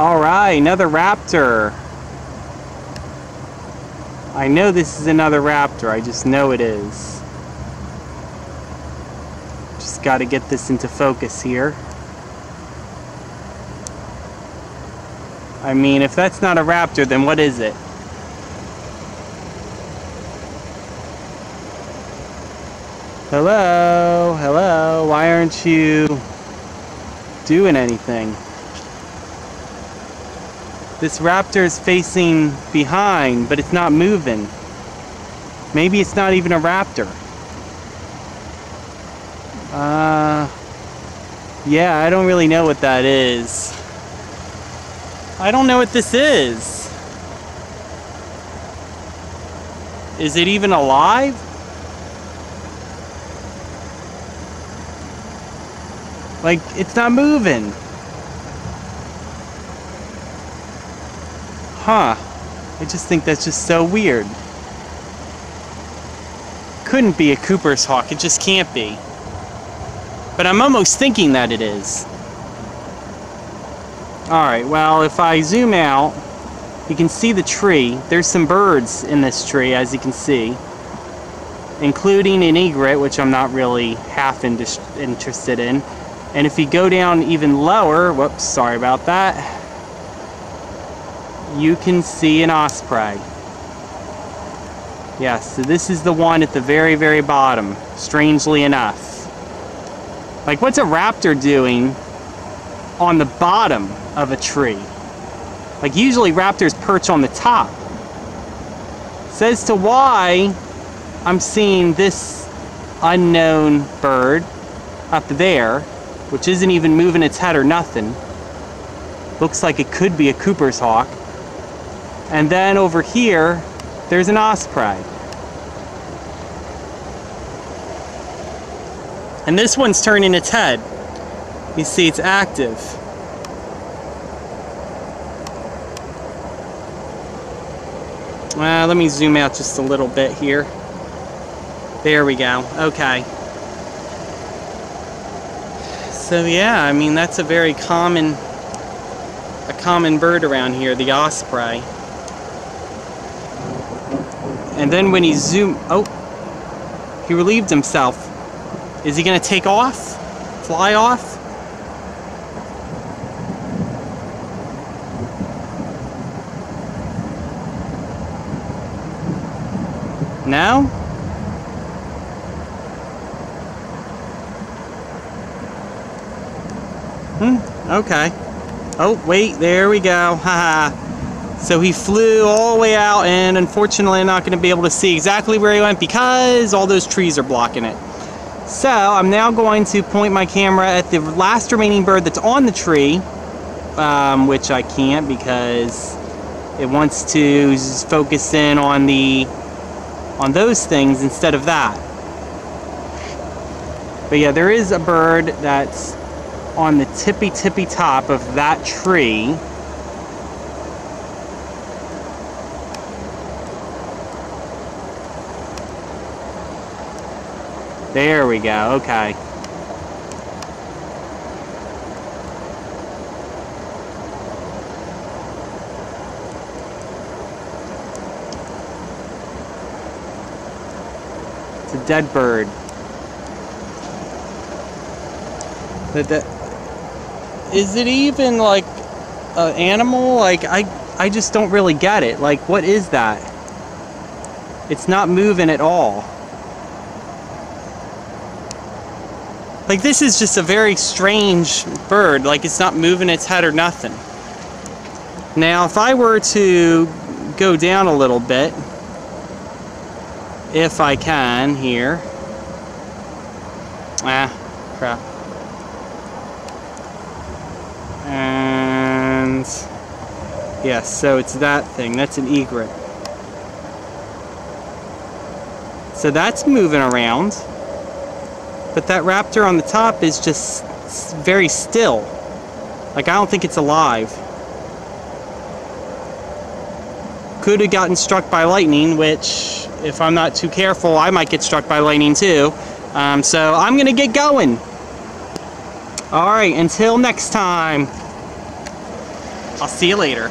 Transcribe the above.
Alright, another raptor. I know this is another raptor, I just know it is. Just gotta get this into focus here. I mean, if that's not a raptor, then what is it? Hello, hello, why aren't you doing anything? This raptor is facing behind, but it's not moving. Maybe it's not even a raptor. Uh, yeah, I don't really know what that is. I don't know what this is. Is it even alive? Like, it's not moving. Huh. I just think that's just so weird. Couldn't be a Cooper's hawk, it just can't be. But I'm almost thinking that it is. Alright, well, if I zoom out, you can see the tree. There's some birds in this tree, as you can see. Including an egret, which I'm not really half interested in. And if you go down even lower, whoops, sorry about that, you can see an osprey. Yes, so this is the one at the very, very bottom, strangely enough. Like, what's a raptor doing on the bottom of a tree? Like, usually raptors perch on the top. Says to why I'm seeing this unknown bird up there, which isn't even moving its head or nothing. Looks like it could be a Cooper's hawk. And then over here, there's an osprey. And this one's turning its head. You see it's active. Well, let me zoom out just a little bit here. There we go. Okay. So yeah, I mean that's a very common a common bird around here, the osprey. And then when he zoomed, oh, he relieved himself. Is he gonna take off? Fly off? Now? Hmm, okay. Oh, wait, there we go. Haha. So he flew all the way out and unfortunately I'm not going to be able to see exactly where he went because all those trees are blocking it. So I'm now going to point my camera at the last remaining bird that's on the tree, um, which I can't because it wants to focus in on the on those things instead of that. But yeah, there is a bird that's on the tippy tippy top of that tree There we go, okay. It's a dead bird. That, that, is it even like an animal? Like I, I just don't really get it. Like what is that? It's not moving at all. Like this is just a very strange bird. Like it's not moving its head or nothing. Now if I were to go down a little bit, if I can here. Ah, crap. And yes, so it's that thing. That's an egret. So that's moving around. But that raptor on the top is just very still. Like, I don't think it's alive. Could have gotten struck by lightning, which, if I'm not too careful, I might get struck by lightning too. Um, so I'm going to get going. Alright, until next time. I'll see you later.